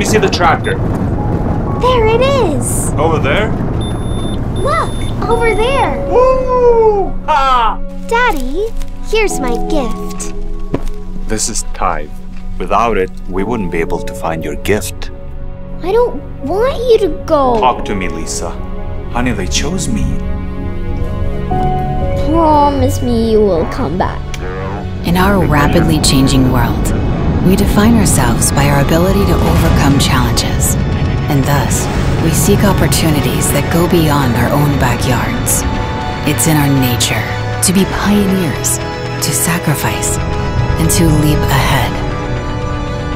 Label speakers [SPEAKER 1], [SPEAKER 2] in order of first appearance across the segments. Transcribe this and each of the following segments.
[SPEAKER 1] me see the tractor.
[SPEAKER 2] There it is!
[SPEAKER 1] Over there?
[SPEAKER 2] Look, over there!
[SPEAKER 1] Woo! Ha!
[SPEAKER 2] Daddy, here's my gift.
[SPEAKER 3] This is Tive. Without it, we wouldn't be able to find your gift.
[SPEAKER 2] I don't want you to go.
[SPEAKER 3] Talk to me, Lisa. Honey, they chose me.
[SPEAKER 2] Promise me you will come back.
[SPEAKER 4] In our rapidly changing world, we define ourselves by our ability to overcome challenges. And thus, we seek opportunities that go beyond our own backyards. It's in our nature to be pioneers, to sacrifice, and to leap ahead.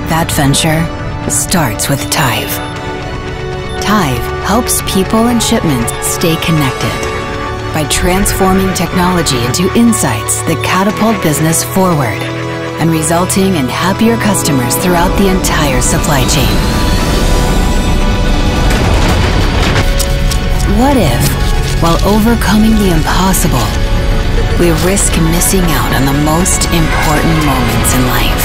[SPEAKER 4] That venture starts with Tive. Tive helps people and shipments stay connected by transforming technology into insights that catapult business forward and resulting in happier customers throughout the entire supply chain. What if, while overcoming the impossible, we risk missing out on the most important moments in life?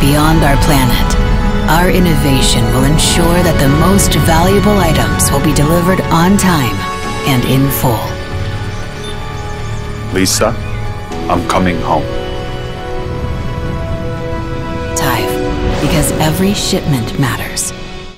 [SPEAKER 4] Beyond our planet, our innovation will ensure that the most valuable items will be delivered on time and in full.
[SPEAKER 3] Lisa, I'm coming home.
[SPEAKER 4] Tive, because every shipment matters.